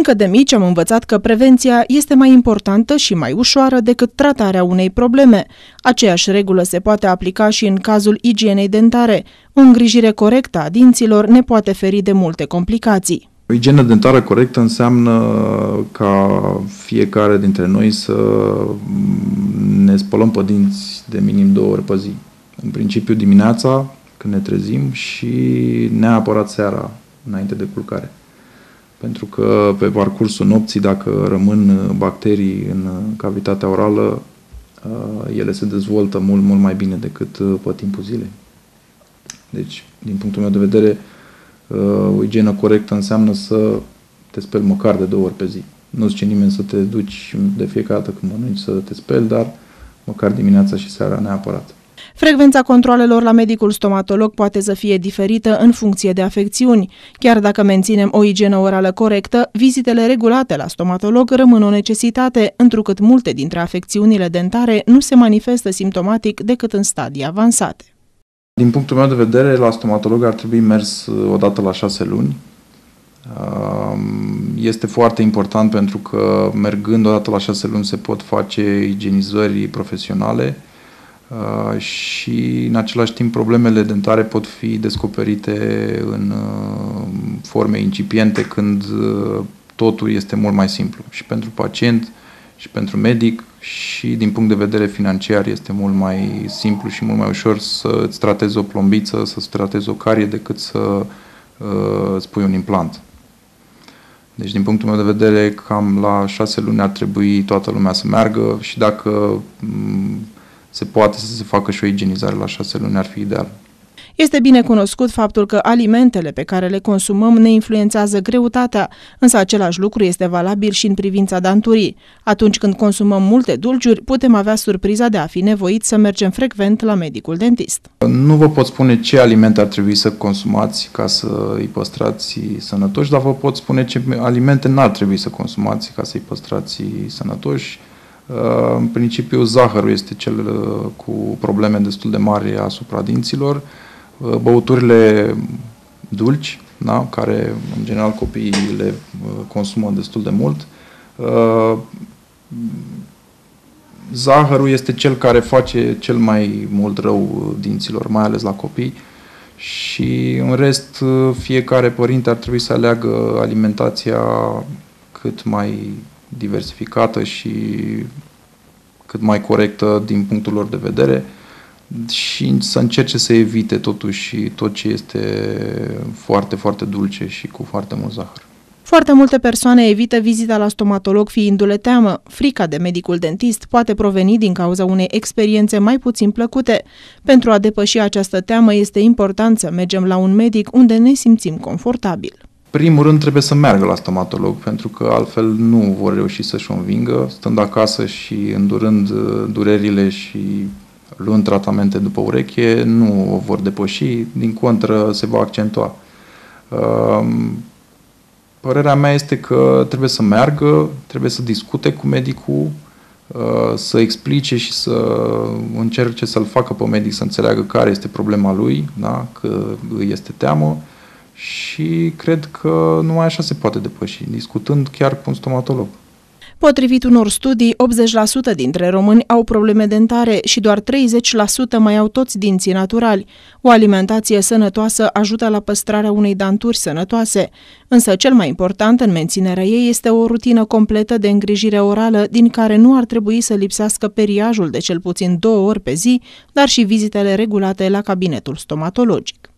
Încă de mici am învățat că prevenția este mai importantă și mai ușoară decât tratarea unei probleme. Aceeași regulă se poate aplica și în cazul igienei dentare. O îngrijire corectă a dinților ne poate feri de multe complicații. O igienă dentară corectă înseamnă ca fiecare dintre noi să ne spălăm pe dinți de minim două ori pe zi. În principiu dimineața, când ne trezim și neapărat seara, înainte de culcare. Pentru că pe parcursul nopții, dacă rămân bacterii în cavitatea orală, ele se dezvoltă mult, mult mai bine decât pe timpul zilei. Deci, din punctul meu de vedere, o igienă corectă înseamnă să te speli măcar de două ori pe zi. Nu zice nimeni să te duci de fiecare dată când mănânci să te speli, dar măcar dimineața și seara neapărat. Frecvența controlelor la medicul stomatolog poate să fie diferită în funcție de afecțiuni. Chiar dacă menținem o igienă orală corectă, vizitele regulate la stomatolog rămân o necesitate, întrucât multe dintre afecțiunile dentare nu se manifestă simptomatic decât în stadii avansate. Din punctul meu de vedere, la stomatolog ar trebui mers uh, o dată la șase luni. Um, este foarte important pentru că mergând o dată la șase luni se pot face igienizări profesionale uh, și în același timp problemele dentare pot fi descoperite în uh, forme incipiente când totul este mult mai simplu și pentru pacient și pentru medic și din punct de vedere financiar este mult mai simplu și mult mai ușor să îți tratezi o plombiță, să-ți tratezi o carie decât să uh, îți pui un implant. Deci, din punctul meu de vedere, cam la șase luni ar trebui toată lumea să meargă și dacă mm, se poate să se facă și o igienizare la șase luni, ar fi ideal. Este bine cunoscut faptul că alimentele pe care le consumăm ne influențează greutatea, însă același lucru este valabil și în privința danturii. Atunci când consumăm multe dulciuri, putem avea surpriza de a fi nevoit să mergem frecvent la medicul dentist. Nu vă pot spune ce alimente ar trebui să consumați ca să îi păstrați sănătoși, dar vă pot spune ce alimente n-ar trebui să consumați ca să îi păstrați sănătoși. În principiu, zahărul este cel cu probleme destul de mari asupra dinților. Uh, băuturile dulci, da? care în general copiii le uh, consumă destul de mult. Uh, zahărul este cel care face cel mai mult rău dinților, mai ales la copii. Și în rest, fiecare părinte ar trebui să aleagă alimentația cât mai diversificată și cât mai corectă din punctul lor de vedere și să încerce să evite totuși tot ce este foarte, foarte dulce și cu foarte mult zahăr. Foarte multe persoane evită vizita la stomatolog fiindu-le teamă. Frica de medicul dentist poate proveni din cauza unei experiențe mai puțin plăcute. Pentru a depăși această teamă este important să mergem la un medic unde ne simțim confortabil. Primul rând trebuie să meargă la stomatolog, pentru că altfel nu vor reuși să-și o învingă, stând acasă și îndurând uh, durerile și luând tratamente după ureche, nu o vor depăși, din contră se va accentua. Um, părerea mea este că trebuie să meargă, trebuie să discute cu medicul, uh, să explice și să încerce să-l facă pe medic să înțeleagă care este problema lui, da? că îi este teamă și cred că numai așa se poate depăși, discutând chiar cu un stomatolog. Potrivit unor studii, 80% dintre români au probleme dentare și doar 30% mai au toți dinții naturali. O alimentație sănătoasă ajută la păstrarea unei danturi sănătoase, însă cel mai important în menținerea ei este o rutină completă de îngrijire orală din care nu ar trebui să lipsească periajul de cel puțin două ori pe zi, dar și vizitele regulate la cabinetul stomatologic.